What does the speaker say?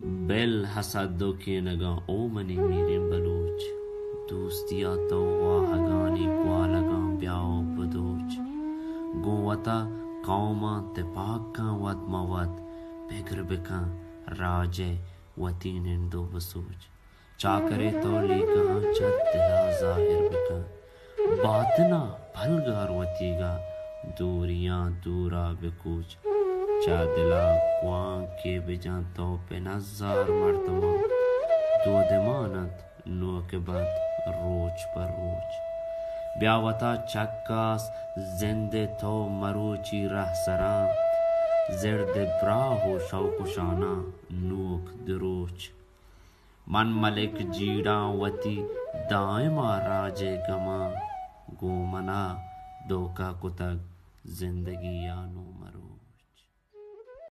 Bill हसदो के नगा, ओ मनी मीरे बलोच। दोस्तिया तो वाहगानी ग्वालगा ब्याओ बदोच। गोवता कौमा ते पाका वत मवत बिगर बिका, राजे वती निंदो बसोच। चाकरे तौली कहाँ, चत दिला ज़ाहिर बिका। बातना भलगार वतीगा दूरियाँ दूरा बिकूच। चा दिला कुआँ के बिजा तो पे नजार मर्तमा दो दिमानत नो के बाद रोज पर रोज। ब्यावता चक्कास, जिंदे तो मरूची रह सरा। जिर्द ब्रा हो शौकुशाना नूक दरोच मन मलिक जीड़ा वती दायमा राजे गमा। गोमना दो का कुतक ज़िंदगी या नो मरो